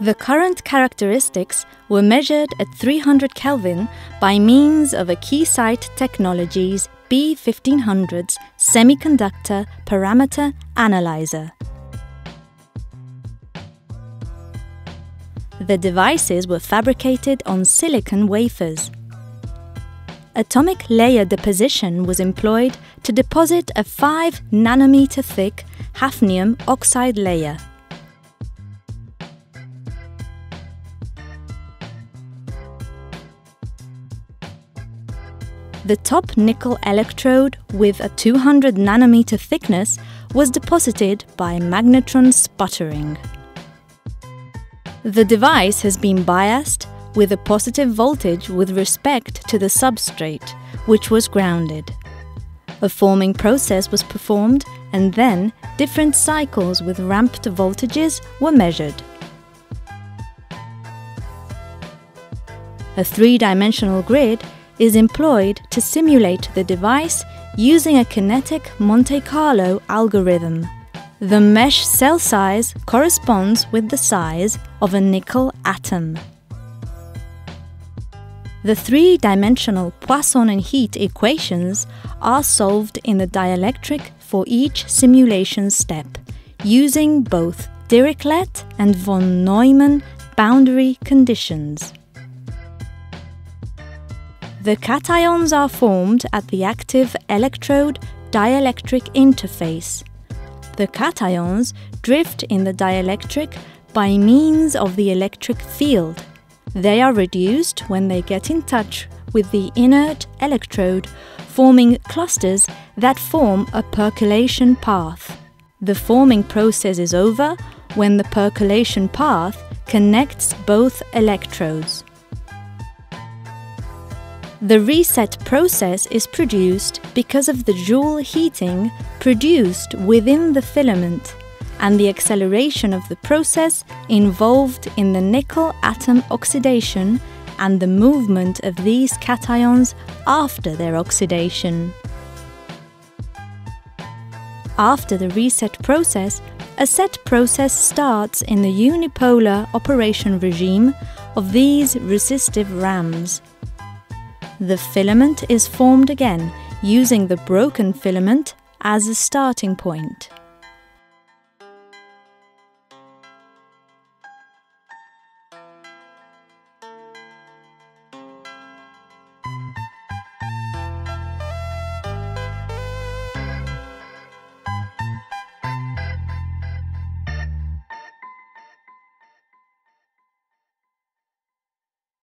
The current characteristics were measured at 300 Kelvin by means of a Keysight Technologies B1500's semiconductor parameter analyzer. The devices were fabricated on silicon wafers. Atomic layer deposition was employed to deposit a 5 nanometer thick hafnium oxide layer. The top nickel electrode with a 200 nanometer thickness was deposited by magnetron sputtering. The device has been biased with a positive voltage with respect to the substrate, which was grounded. A forming process was performed and then different cycles with ramped voltages were measured. A three-dimensional grid is employed to simulate the device using a kinetic Monte Carlo algorithm. The mesh cell size corresponds with the size of a nickel atom. The three-dimensional Poisson and heat equations are solved in the dielectric for each simulation step, using both Dirichlet and von Neumann boundary conditions. The cations are formed at the active electrode dielectric interface. The cations drift in the dielectric by means of the electric field. They are reduced when they get in touch with the inert electrode, forming clusters that form a percolation path. The forming process is over when the percolation path connects both electrodes. The reset process is produced because of the Joule heating produced within the filament and the acceleration of the process involved in the nickel atom oxidation and the movement of these cations after their oxidation. After the reset process, a set process starts in the unipolar operation regime of these resistive RAMs. The filament is formed again using the broken filament as a starting point.